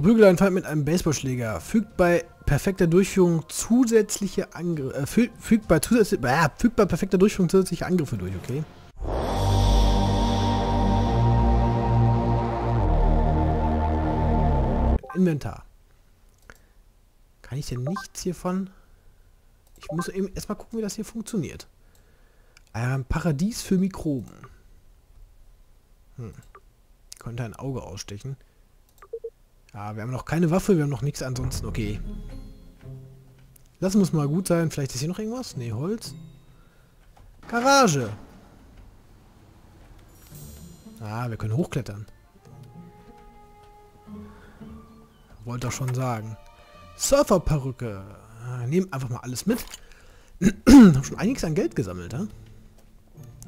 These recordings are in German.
Verprügelt Feind mit einem Baseballschläger. Fügt bei perfekter Durchführung zusätzliche Angriffe. Äh, fü fügt bei zusätzlich, äh, fügt bei perfekter Durchführung zusätzliche Angriffe durch, okay? Inventar. Kann ich denn nichts hiervon? Ich muss eben erstmal gucken, wie das hier funktioniert. Ein Paradies für Mikroben. Hm. Könnte ein Auge ausstechen. Ja, wir haben noch keine Waffe, wir haben noch nichts ansonsten. Okay. Lass muss mal gut sein. Vielleicht ist hier noch irgendwas? Ne, Holz. Garage. Ah, wir können hochklettern. Wollte doch schon sagen. Surferperücke. Ah, nehmen einfach mal alles mit. haben schon einiges an Geld gesammelt, ja?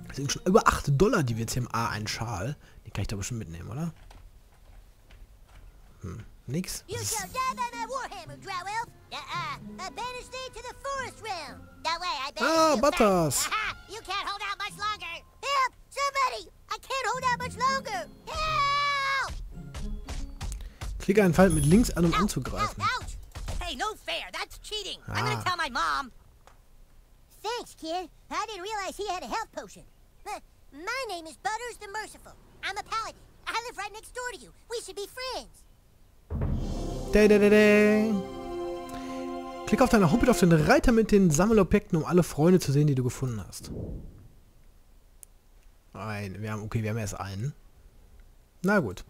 Das sind schon über 8 Dollar, die wir jetzt hier im A einen Schal. Den kann ich da bestimmt mitnehmen, oder? Hm, nix. You shall die by my warhammer, Drow Elf. Uh-uh. I banish thee to the forest realm. That way I banish Ah, Butters. You can't hold out much longer. Help! Somebody! I can't hold out much longer. Help! Klicke einen Feind mit links an, um anzugreifen. Ouch! Hey, no fair. That's cheating. I'm Ah. gonna tell my mom. Thanks, kid. I didn't realize he had a health potion. My name is Butters the Merciful. I'm a paladin. I live right next door to you. We should be friends. Da, da, da, da. Klick auf deiner Homepage auf den Reiter mit den Sammelobjekten, um alle Freunde zu sehen, die du gefunden hast. Ein, wir haben, okay, wir haben erst einen. Na gut.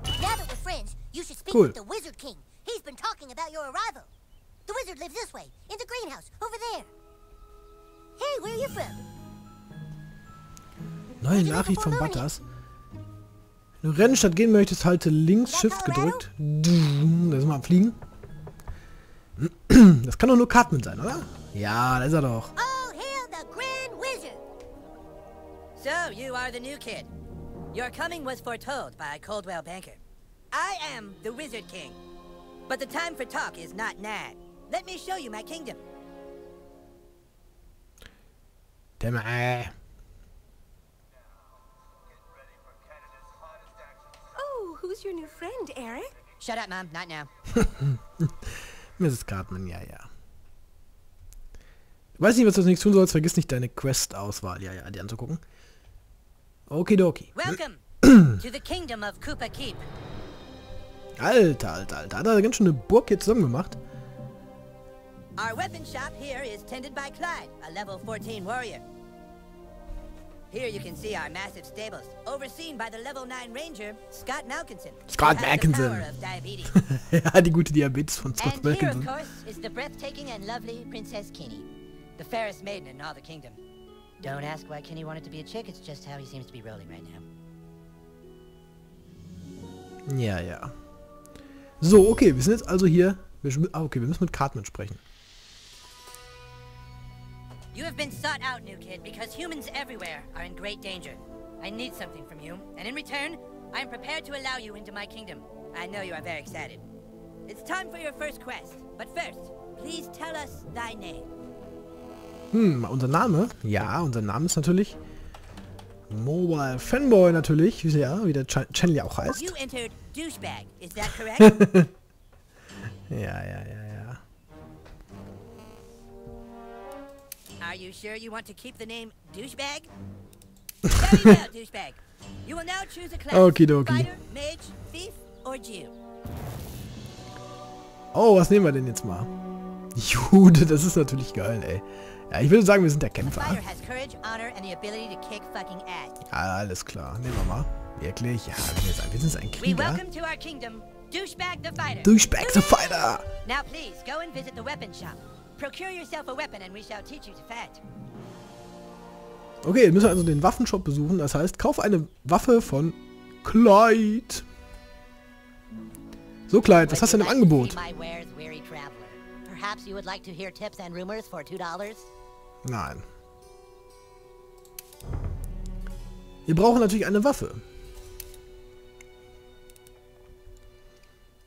Cool. with the Wizard King. He's been talking about your arrival. The wizard lives this way, in the greenhouse, over there. Hey, where are you from? Neue Nachricht von Butters. Wenn du rennen statt gehen möchtest, halte links Shift gedrückt. Da ist mal am Fliegen. Das kann doch nur Cartman sein, oder? Ja, da ist er doch. Hail the Grand Wizard! So, you are the new kid. Your coming was foretold by Coldwell Banker. I am the Wizard King. But the time for talk is not now. Let me show you my kingdom. Der who's your new friend, Eric? Shut up, Mom. Not now. Mrs. Cartman, ja, ja. Du weißt nicht, was du als nächstes tun sollst. Vergiss nicht deine Quest-Auswahl, ja, ja, die anzugucken. Okidoki. Welcome to the kingdom of Koopa Keep. Alter, alter, alter. Hat er ganz schön eine Burg hier zusammen gemacht. Our weapon shop here is tended by Clyde, a level 14 warrior. Here you can see our massive stables, overseen by the level 9 ranger, Scott Malkinson. Scott the Malkinson. power of diabetes. ja, die gute Diabetes von Scott and here, of course, is the breathtaking and lovely Princess Kinney, the fairest maiden in all the kingdom. Don't ask why Kinney wanted to be a chick, it's just how he seems to be rolling right now. Ja, ja. So, okay, wir sind jetzt also hier. Wir, ah, okay, wir müssen mit Cartman sprechen. You have been sought out, new kid, because humans everywhere are in great danger. I need something from you, and in return, I am prepared to allow you into my kingdom. I know you are very excited. It's time for your first quest, but first, please tell us thy name. Hm, unser Name? Ja, unser Name ist natürlich Mobile Fanboy natürlich, wie ja, wie der Ch Channel ja auch heißt. You entered douchebag, is that correct? Ja, ja, ja, ja. Are you sure you want to keep the name douchebag? Very well, douchebag. You will now choose a class. Okidoki. Fighter, mage, thief, or Jew. Oh, was nehmen wir denn jetzt mal? Jude, das ist natürlich geil, ey. Ja, ich würde sagen, wir sind der Kämpfer. courage. Ja, alles klar. Nehmen wir mal. Wirklich? Ja, wir sind ein, Krieger. kingdom, douchebag the fighter. Douchebag the Fighter! Now please, go and visit the weapon shop. Procure yourself a weapon and we shall teach you to fight. Okay, wir müssen also den Waffenshop besuchen. Das heißt, kauf eine Waffe von Clyde. So, Clyde, was hast du denn im Angebot? Nein. Wir brauchen natürlich eine Waffe.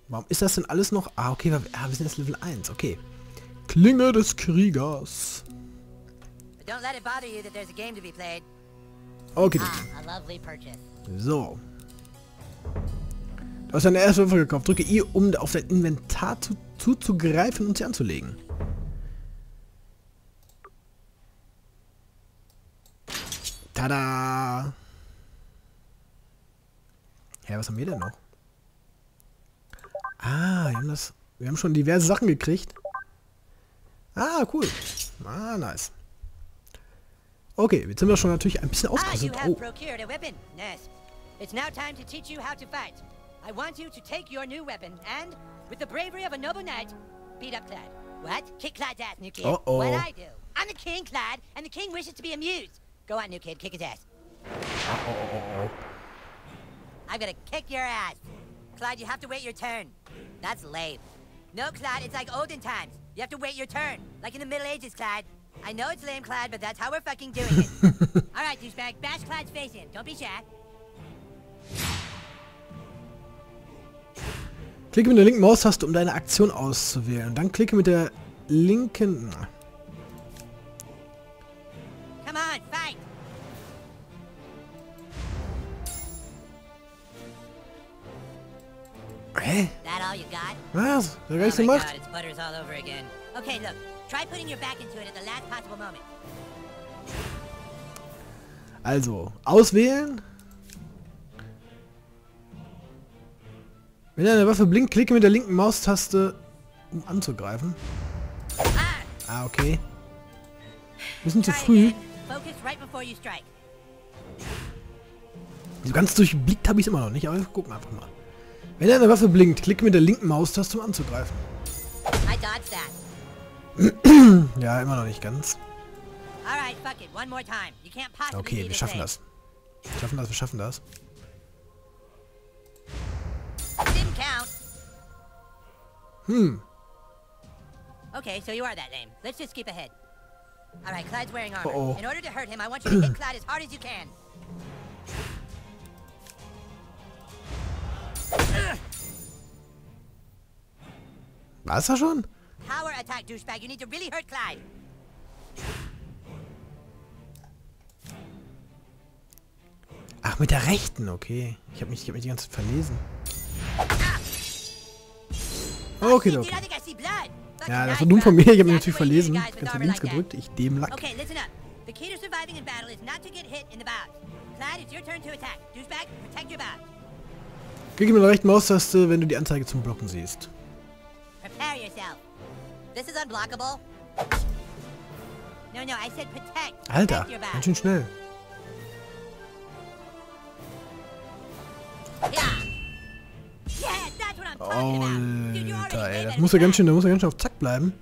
Warum ist das denn alles noch... Ah, okay, wir, ah, wir sind jetzt Level 1. Okay. Klinge des Kriegers. Okay, Ah, so. Du hast deine erste Waffe gekauft. Drücke I, um auf dein Inventar zu, zuzugreifen und sie anzulegen. Tada! Ja, was haben wir denn noch? Ah, wir haben das. Wir haben schon diverse Sachen gekriegt. Ah, cool. Ah, nice. Okay, jetzt sind wir schon natürlich ein bisschen Ah, ausgerüstet. have Oh, weapon. Yes. It's now time to teach you how to fight. I want you to take your new weapon and, with the bravery of a noble knight, beat up Clyde. What? Kick Clyde's ass, new kid. Uh-oh. What I do? I'm the king, Clyde, and the king wishes to be amused. Go on, new kid, kick his ass. oh, oh, oh. I'm gonna kick your ass. Clyde, you have to wait your turn. That's lame. No, Clyde, it's like olden times. You have to wait your turn. Like in the Middle Ages, Clyde. I know it's lame, Clyde, but that's how we're fucking doing it. Alright, douchebag, bash Clyde's face in. Don't be shy. Klicke mit der linken Maustaste, um deine Aktion auszuwählen. Dann klicke mit der linken... Come on, fight! Hä? Was? Hat er gar nichts oh gemacht? Okay, look. Try putting your back into it at the last possible moment. Also, auswählen. Wenn deine Waffe blinkt, klicke mit der linken Maustaste, um anzugreifen. Ah! Ah, okay. Bisschen zu früh. So ganz durchblickt habe ich es immer noch nicht, aber wir gucken einfach mal. Wenn deine Waffe blinkt, klicke mit der linken Maustaste, um anzugreifen. Ja, immer noch nicht ganz. Okay, wir schaffen das. Wir schaffen das, wir schaffen das. Hm. Okay, so you are that lame. Let's just skip ahead. Alright, Clyde's wearing armor. Uh-oh. In order to hurt him, I want you to hit Clyde as hard as you can. War es da schon? Power attack, douchebag. You need to really hurt Clyde. Ach, mit der rechten, okay. Ich habe mich, ich hab mich die ganze Zeit verlesen. Okay, Shit, okay. Fucking Ja, das war dumm von mir. Ich habe mich natürlich verlesen. Ich habe links gedrückt. Ich dem Lack. Okay, listen up. The key to surviving in battle is not to get hit in the bows. Clyde, it's your turn to attack. Douchebag, protect your bows. Klicke mit der rechten Maustaste, wenn du die Anzeige zum Blocken siehst. Prepare yourself. This is unblockable. No, no, I said protect. Alter, ganz schön schnell. Alter, ey, das muss ja ganz schön, da muss er ganz schön auf Zack bleiben.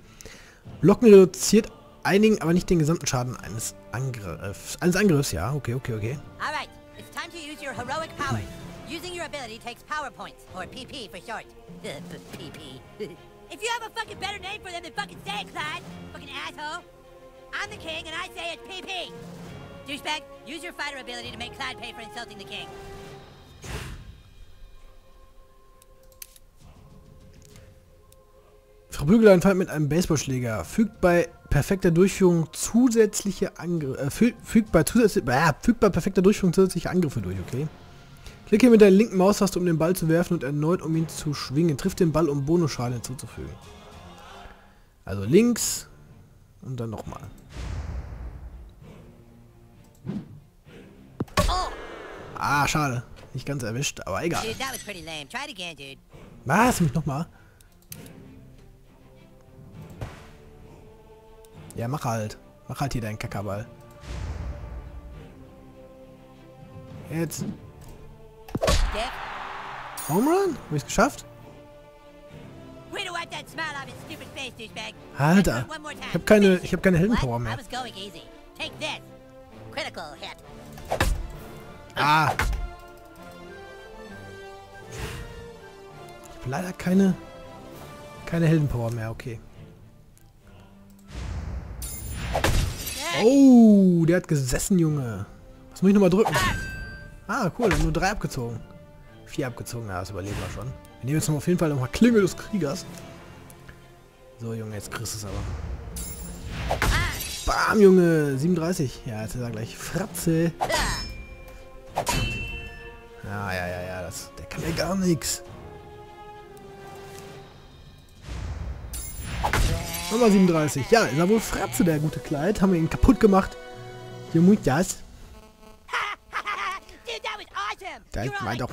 Blocken reduziert einigen, aber nicht den gesamten Schaden eines Angriffs. Eines Angriffs, ja, okay, okay, okay. that. All right, it's time to use your heroic powers. Using your ability takes power points, or PP for short. PP. if you have a fucking better name for them, then fucking say it, Clyde. Fucking asshole. I'm the king, and I say it's PP. Douchebag, use your fighter ability to make Clyde pay for insulting the king. Verprügele einen Feind mit einem Baseballschläger. Fügt bei perfekter Durchführung zusätzliche Angriffe. Äh, fü fügt bei äh, fügt bei perfekter Durchführung zusätzliche Angriffe durch, okay? Klicke mit der linken Maustaste, um den Ball zu werfen und erneut, um ihn zu schwingen. Trifft den Ball, um Bonusschaden hinzuzufügen. Also links und dann nochmal. Ah, schade. Nicht ganz erwischt, aber egal. Was? Mich nochmal? Ja, mach halt. Mach halt hier deinen Kackerball. Jetzt. Home Run? Hab ich's geschafft? Alter. Ich hab keine, ich it. hab keine? Heldenpower mehr. Ah. Ich hab leider keine, keine Heldenpower mehr, okay. Oh, der hat gesessen, Junge. Was muss ich nochmal drücken? Ah, cool, er hat nur drei abgezogen. Vier abgezogen, ja, das überleben wir schon. Wir nehmen jetzt noch auf jeden Fall nochmal Klingel des Kriegers. So, Junge, jetzt kriegst du es aber. Bam, Junge, 37. Ja, jetzt ist er gleich Fratze. Ja, ja, ja, ja, das, der kann ja gar nichts. Nummer 37. Ja, ist er wohl Fratze, der gute Kleid. Haben wir ihn kaputt gemacht. Hier muss das. Das war doch